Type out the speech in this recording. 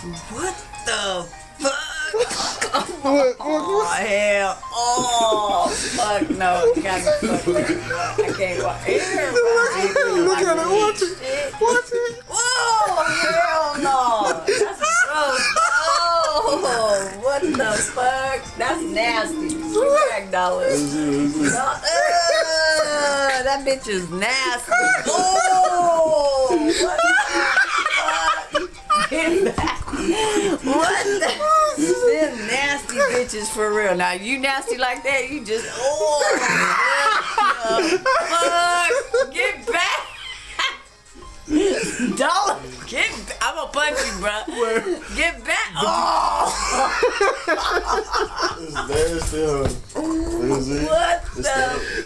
What the fuck? What? Oh hell! Oh fuck no! You got me fucked up. bro. I can't watch. Here, Look at it. Watch it. Shit. Watch it. Whoa! Hell no! That's gross. Oh, what the fuck? That's nasty. Crack dollars. No, uh, that bitch is nasty. Oh! What the fuck? Get back. What the? Them nasty bitches for real. Now you nasty like that, you just oh what the fuck? Get back. Dollar, get. I'm gonna punch you, bro. Get back. Oh, It's nasty, huh? Is it? what It's the that-